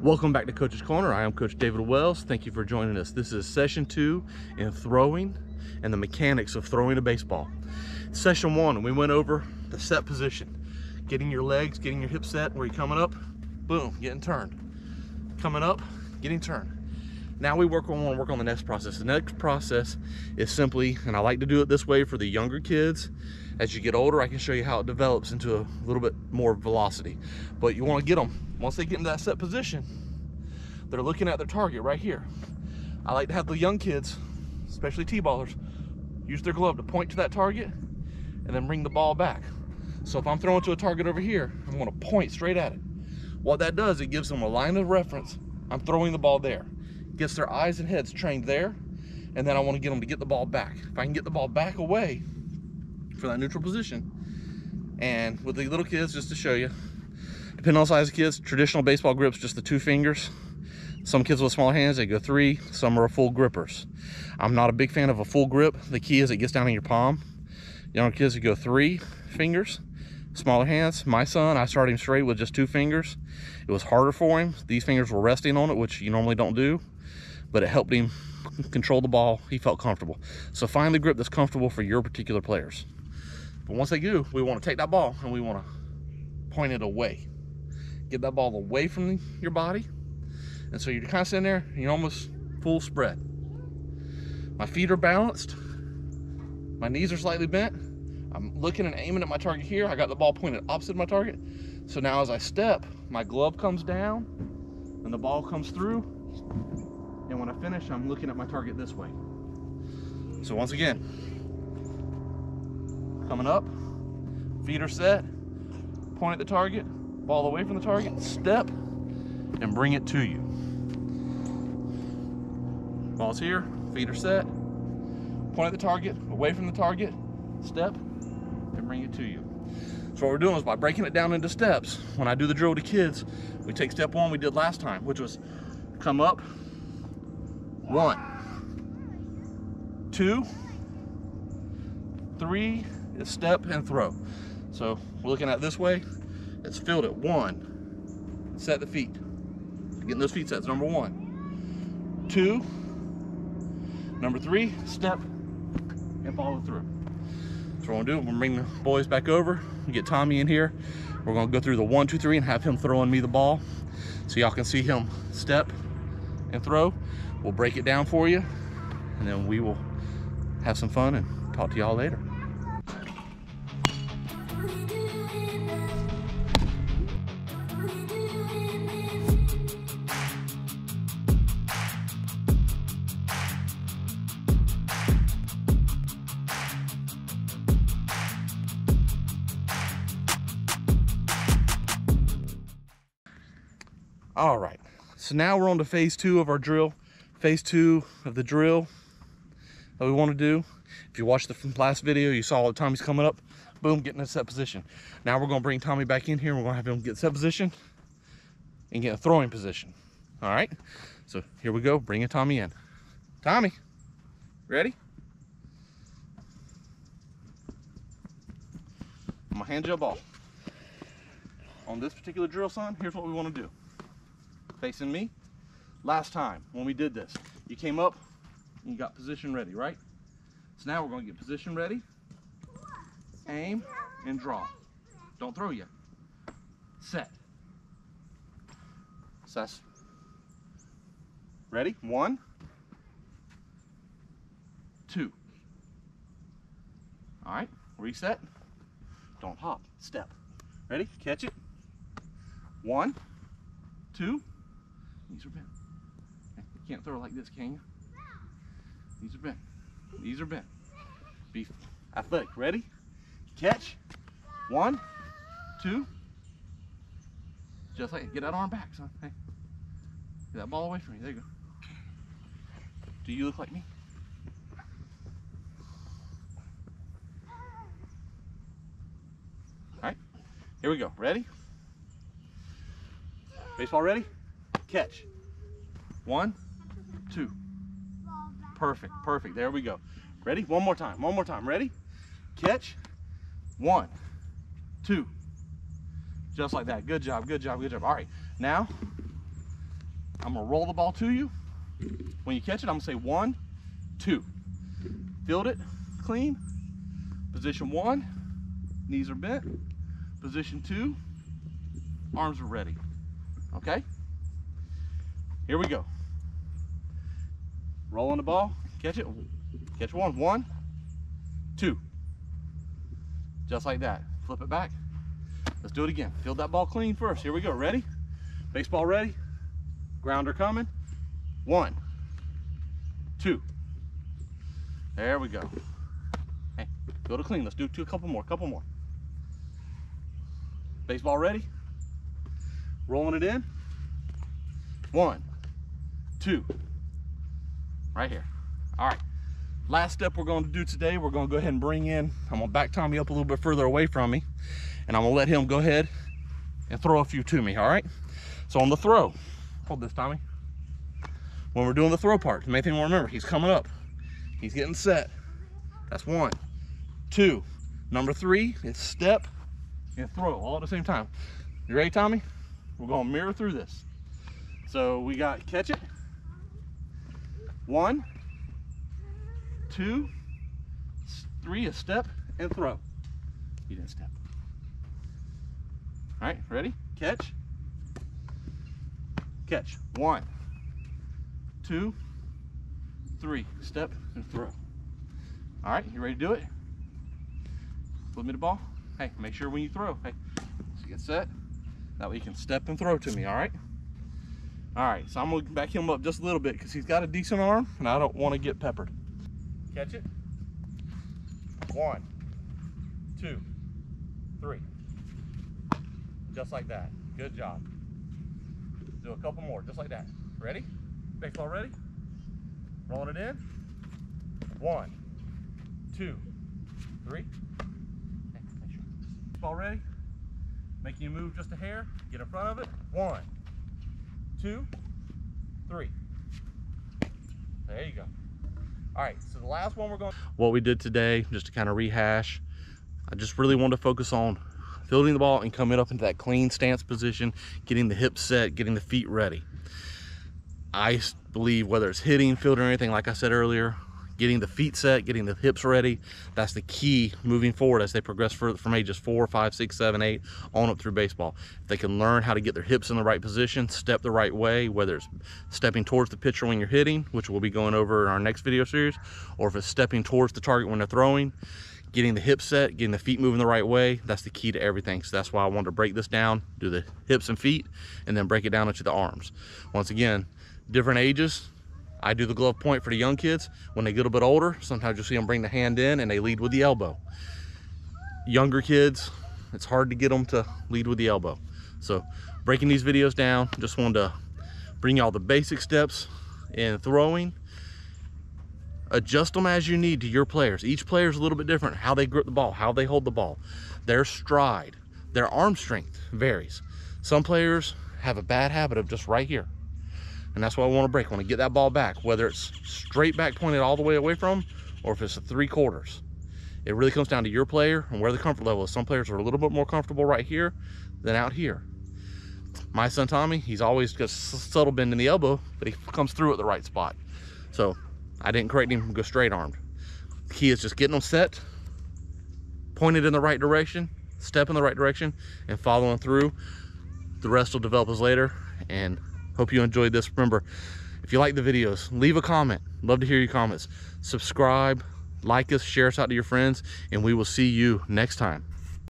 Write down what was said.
Welcome back to Coach's Corner. I am Coach David Wells. Thank you for joining us. This is session two in throwing and the mechanics of throwing a baseball. Session one, we went over the set position, getting your legs, getting your hips set where you're coming up, boom, getting turned. Coming up, getting turned. Now we work on, work on the next process. The next process is simply, and I like to do it this way for the younger kids. As you get older, I can show you how it develops into a little bit more velocity. But you want to get them, once they get into that set position, they're looking at their target right here. I like to have the young kids, especially T-ballers, use their glove to point to that target and then bring the ball back. So if I'm throwing to a target over here, I'm gonna point straight at it. What that does, it gives them a line of reference. I'm throwing the ball there. Gets their eyes and heads trained there, and then I wanna get them to get the ball back. If I can get the ball back away for that neutral position, and with the little kids, just to show you, depending on the size of kids, traditional baseball grips, just the two fingers. Some kids with small hands, they go three. Some are full grippers. I'm not a big fan of a full grip. The key is it gets down in your palm. Younger kids, you go three fingers smaller hands. My son, I started him straight with just two fingers. It was harder for him. These fingers were resting on it, which you normally don't do, but it helped him control the ball. He felt comfortable. So find the grip that's comfortable for your particular players. But once they do, we want to take that ball and we want to point it away. Get that ball away from your body. And so you're kind of sitting there, you're almost full spread. My feet are balanced. My knees are slightly bent I'm looking and aiming at my target here. I got the ball pointed opposite my target. So now as I step, my glove comes down and the ball comes through. And when I finish, I'm looking at my target this way. So once again, coming up, feet are set, point at the target, ball away from the target, step, and bring it to you. Ball's here, feet are set, point at the target, away from the target, step, and bring it to you. So what we're doing is by breaking it down into steps, when I do the drill to kids, we take step one we did last time, which was come up, one, two, three is step and throw. So we're looking at this way, it's filled at one, set the feet. Getting those feet sets, number one. Two, number three, step and follow through. So we're gonna do, we're gonna bring the boys back over, get Tommy in here. We're gonna go through the one, two, three, and have him throwing me the ball. So y'all can see him step and throw. We'll break it down for you, and then we will have some fun and talk to y'all later. All right, so now we're on to phase two of our drill. Phase two of the drill that we want to do. If you watched the last video, you saw Tommy's coming up, boom, getting in set position. Now we're gonna bring Tommy back in here. We're gonna have him get set position and get a throwing position. All right, so here we go, bringing Tommy in. Tommy, ready? I'm gonna hand you a ball. On this particular drill, son, here's what we wanna do facing me. Last time when we did this, you came up and you got position ready, right? So now we're going to get position ready, aim, and draw. Don't throw yet. Set. Sess. Ready? One, two. All right, reset. Don't hop, step. Ready? Catch it. One, two, these are bent. You can't throw like this, can you? These are bent. These are bent. Be athletic. Ready? Catch. One, two. Just like get that arm back, son. Hey. Get that ball away from me. There you go. Do you look like me? All right. Here we go. Ready? Baseball ready? Catch. One, two. Perfect, perfect. There we go. Ready? One more time. One more time. Ready? Catch. One, two. Just like that. Good job, good job, good job. All right. Now, I'm gonna roll the ball to you. When you catch it, I'm gonna say one, two. Field it clean. Position one, knees are bent. Position two, arms are ready. Okay? Here we go. Rolling the ball, catch it, catch one, one, two. Just like that. Flip it back. Let's do it again. Field that ball clean first. Here we go. Ready? Baseball ready? Grounder coming. One, two. There we go. Hey, go to clean. Let's do two, a couple more, couple more. Baseball ready? Rolling it in. One, two. Right here. All right. Last step we're going to do today, we're going to go ahead and bring in, I'm going to back Tommy up a little bit further away from me, and I'm going to let him go ahead and throw a few to me, all right? So on the throw, hold this, Tommy. When we're doing the throw part, the main thing to remember, he's coming up. He's getting set. That's one. Two. Number three is step and throw all at the same time. You ready, Tommy? We're going to mirror through this. So we got catch it. One, two, three, a step and throw. You didn't step. All right, ready? Catch. Catch. One, two, three. Step and throw. All right, you ready to do it? Flip me the ball. Hey, make sure when you throw, hey, so get set. That way you can step and throw to me, all right? All right, so I'm gonna back him up just a little bit because he's got a decent arm and I don't wanna get peppered. Catch it. One, two, three. Just like that. Good job. Do a couple more, just like that. Ready? Baseball ready? Rolling it in. One, two, three. Baseball ready? Making you move just a hair. Get in front of it. One, two, three. There you go. All right, so the last one we're going What we did today, just to kind of rehash, I just really wanted to focus on fielding the ball and coming up into that clean stance position, getting the hips set, getting the feet ready. I believe whether it's hitting, fielding, or anything, like I said earlier, getting the feet set, getting the hips ready, that's the key moving forward as they progress from ages four, five, six, seven, eight, on up through baseball. If they can learn how to get their hips in the right position, step the right way, whether it's stepping towards the pitcher when you're hitting, which we'll be going over in our next video series, or if it's stepping towards the target when they're throwing, getting the hips set, getting the feet moving the right way, that's the key to everything. So that's why I wanted to break this down, do the hips and feet, and then break it down into the arms. Once again, different ages, I do the glove point for the young kids. When they get a bit older, sometimes you'll see them bring the hand in and they lead with the elbow. Younger kids, it's hard to get them to lead with the elbow. So breaking these videos down, just wanted to bring y'all the basic steps in throwing. Adjust them as you need to your players. Each player is a little bit different. How they grip the ball, how they hold the ball, their stride, their arm strength varies. Some players have a bad habit of just right here and that's what I want to break. I want to get that ball back, whether it's straight back pointed all the way away from, or if it's a three quarters. It really comes down to your player and where the comfort level is. Some players are a little bit more comfortable right here than out here. My son Tommy, he's always got a subtle bend in the elbow, but he comes through at the right spot. So I didn't correct him from go straight armed. The key is just getting them set, pointed in the right direction, step in the right direction, and following through. The rest will develop as later, and Hope you enjoyed this. Remember, if you like the videos, leave a comment. Love to hear your comments. Subscribe, like us, share us out to your friends, and we will see you next time.